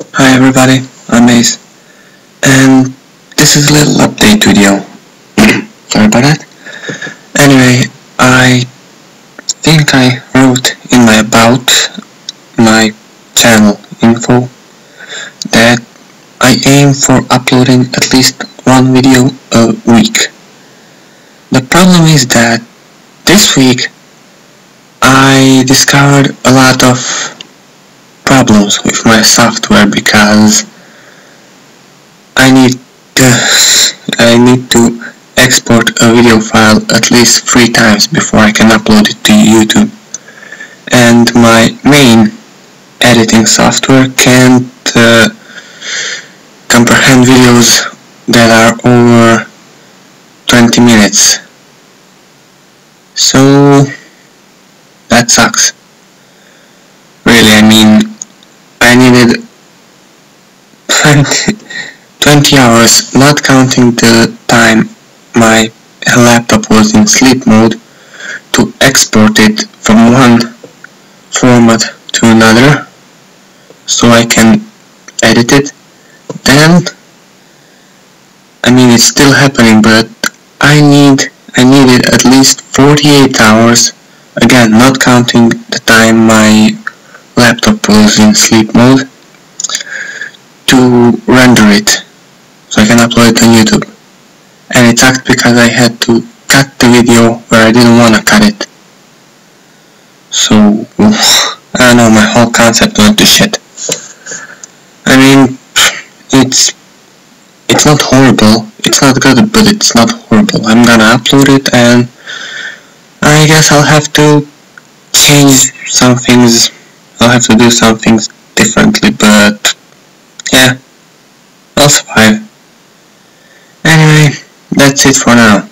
Hi everybody, I'm Ace, and this is a little update video. Sorry about that. Anyway, I think I wrote in my about my channel info that I aim for uploading at least one video a week. The problem is that this week I discovered a lot of problems with my software because I need to, I need to export a video file at least three times before I can upload it to YouTube and my main editing software can't uh, comprehend videos that are over 20 minutes so that sucks. Really, I mean, 20, 20 hours, not counting the time my laptop was in sleep mode, to export it from one format to another, so I can edit it. Then, I mean, it's still happening, but I need, I needed at least 48 hours again not counting the time my laptop was in sleep mode to render it so I can upload it on YouTube. And it sucked because I had to cut the video where I didn't want to cut it. So I don't know my whole concept went to shit. I mean it's it's not horrible. It's not good but it's not horrible. I'm gonna upload it and I guess I'll have to change some things. I'll have to do some things differently, but yeah, I'll survive. That's it for now.